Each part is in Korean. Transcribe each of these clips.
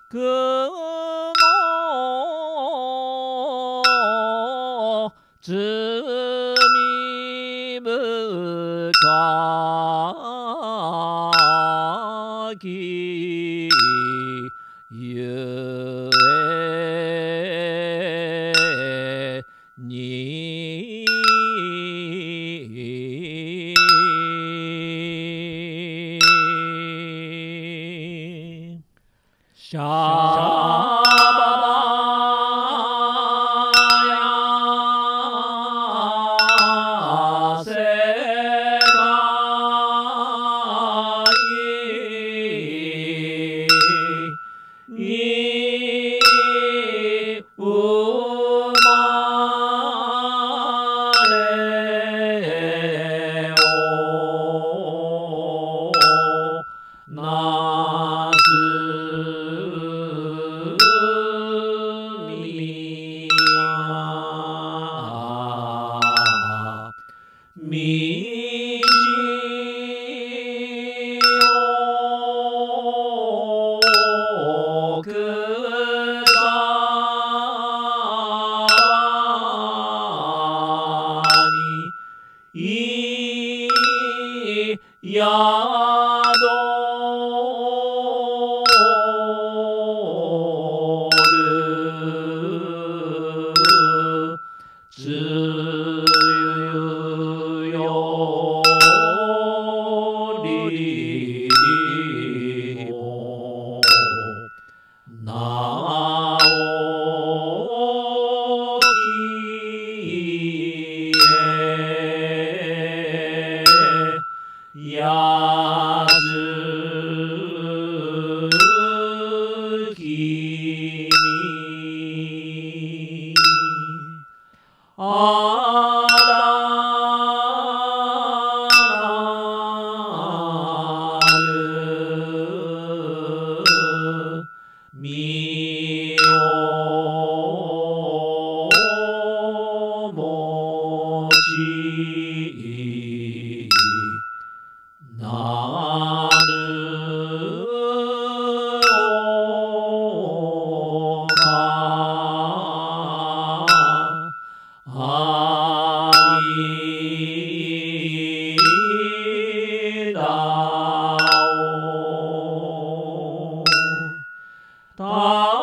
아그야그고야그 呃 미지요 그 사람이 이야 야. 啊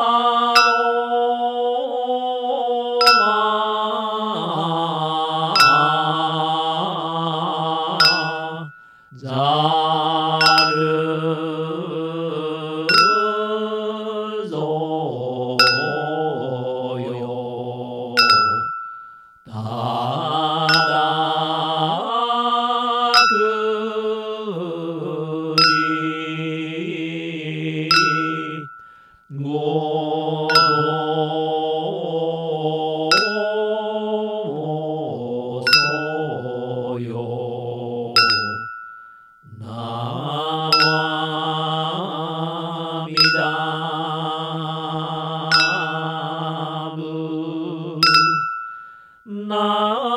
那。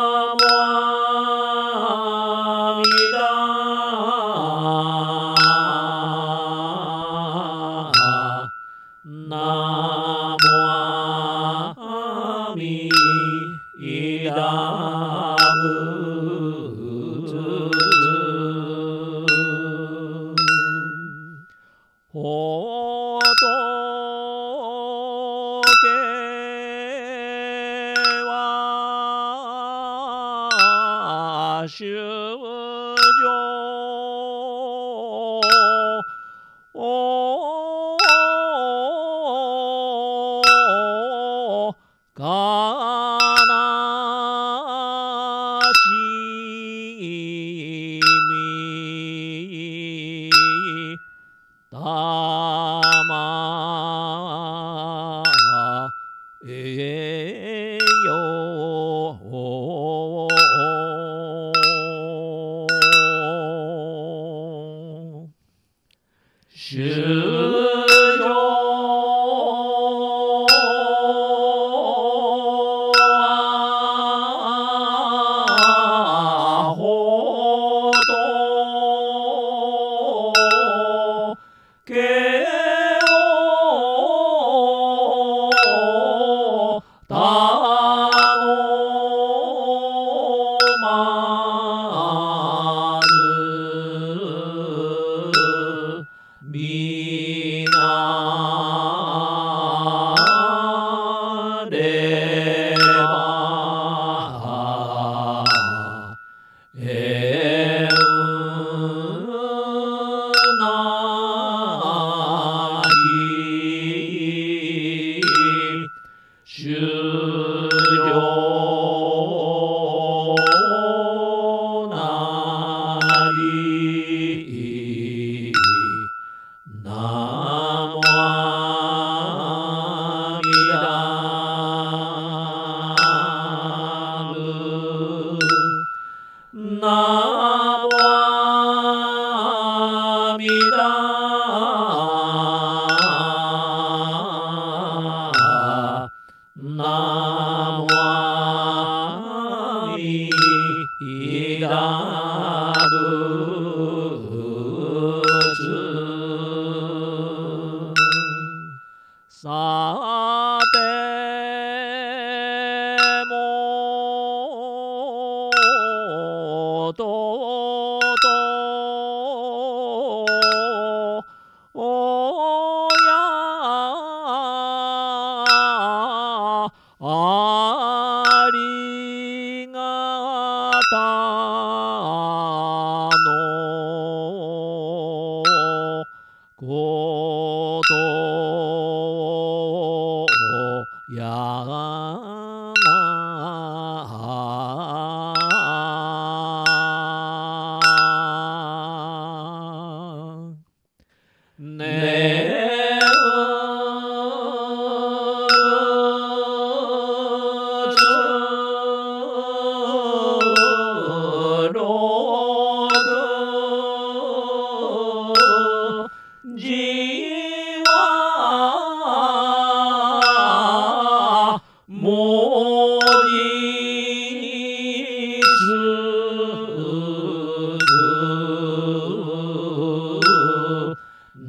就叫。Sư 啊，活动終了なり。なもあみだ。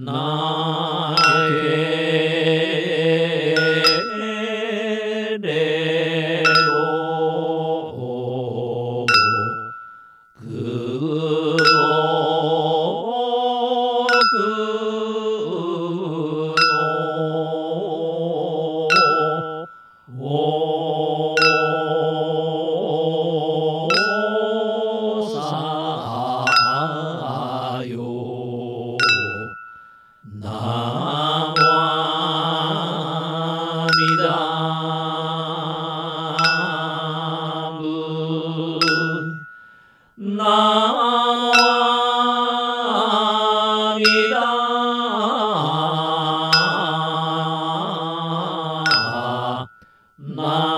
Na Ma